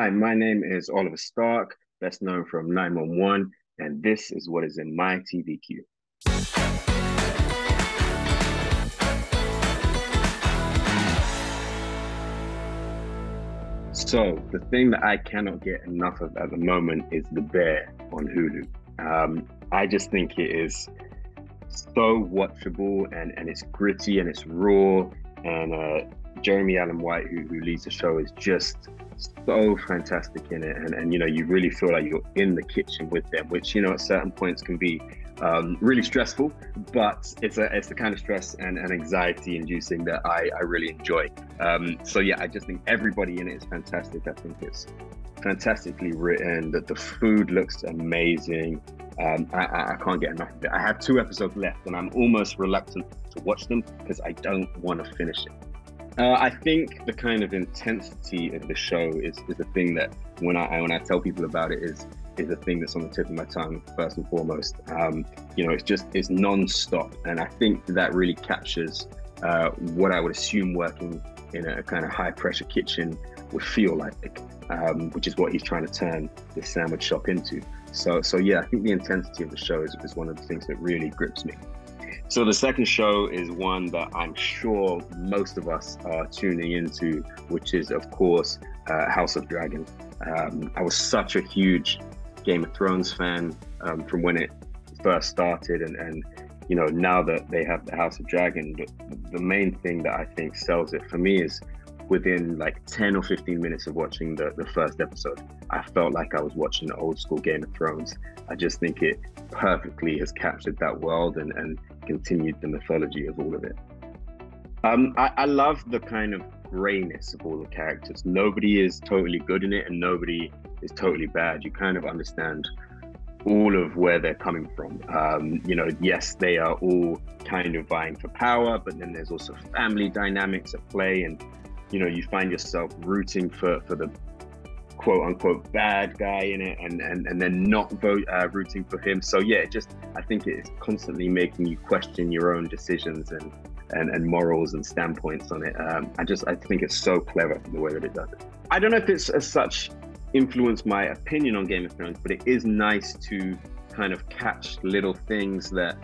Hi, my name is Oliver Stark, best known from 911, and this is what is in my TV queue. So, the thing that I cannot get enough of at the moment is The Bear on Hulu. Um, I just think it is so watchable and, and it's gritty and it's raw. And uh, Jeremy Allen White, who, who leads the show, is just so fantastic in it. And, and, you know, you really feel like you're in the kitchen with them, which, you know, at certain points can be um, really stressful, but it's a it's the kind of stress and, and anxiety inducing that I, I really enjoy. Um, so yeah, I just think everybody in it is fantastic. I think it's fantastically written. That the food looks amazing. Um, I, I, can't get enough of it. I have two episodes left, and I'm almost reluctant to watch them because I don't want to finish it. Uh, I think the kind of intensity of the show is, is the thing that when I when I tell people about it is is the thing that's on the tip of my tongue first and foremost. Um, you know, it's just it's non-stop, and I think that really captures uh, what I would assume working in a kind of high pressure kitchen would feel like, um, which is what he's trying to turn this sandwich shop into. So so yeah, I think the intensity of the show is, is one of the things that really grips me. So the second show is one that I'm sure most of us are tuning into, which is of course uh, House of Dragon. Um, I was such a huge Game of Thrones fan um, from when it first started, and, and you know now that they have the House of Dragon, the, the main thing that I think sells it for me is within like 10 or 15 minutes of watching the, the first episode, I felt like I was watching the old school Game of Thrones. I just think it perfectly has captured that world and, and continued the mythology of all of it. Um, I, I love the kind of grayness of all the characters. Nobody is totally good in it and nobody is totally bad. You kind of understand all of where they're coming from. Um, you know, yes, they are all kind of vying for power, but then there's also family dynamics at play, and you know, you find yourself rooting for for the quote unquote bad guy in it and and, and then not vote uh, rooting for him. So yeah just i think it's constantly making you question your own decisions and and, and morals and standpoints on it. Um, i just i think it's so clever the way that it does it. I don't know if it's as such influenced my opinion on game of thrones but it is nice to kind of catch little things that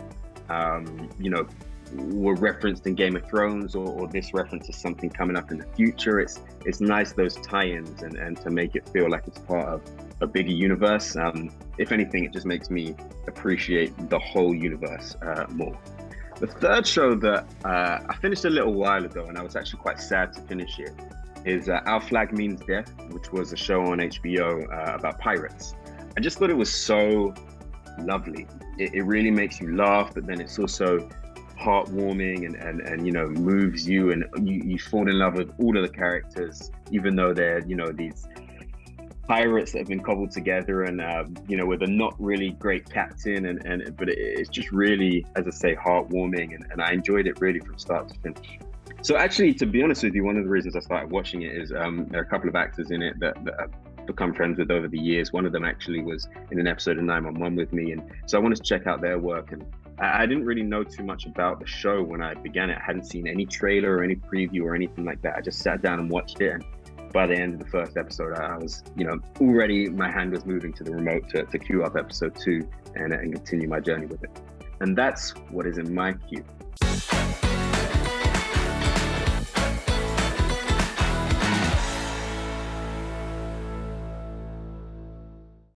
um, you know were referenced in Game of Thrones or, or, this reference is something coming up in the future. It's it's nice those tie-ins and, and to make it feel like it's part of a bigger universe. Um, if anything, it just makes me appreciate the whole universe uh, more. The third show that uh, I finished a little while ago, and I was actually quite sad to finish it, is uh, Our Flag Means Death, which was a show on HBO uh, about pirates. I just thought it was so lovely. It, it really makes you laugh, but then it's also heartwarming and, and, and you know moves you and you, you fall in love with all of the characters even though they're you know these pirates that have been cobbled together and uh, you know with a not really great captain and, and but it's just really as i say heartwarming and, and i enjoyed it really from start to finish. So actually to be honest with you one of the reasons i started watching it is um, there are a couple of actors in it that, that I've become friends with over the years. One of them actually was in an episode of 911 with me and so i wanted to check out their work and I didn't really know too much about the show when I began it. I hadn't seen any trailer or any preview or anything like that. I just sat down and watched it. And by the end of the first episode, I was, you know, already my hand was moving to the remote to, to queue up episode two and, and continue my journey with it. And that's what is in my queue.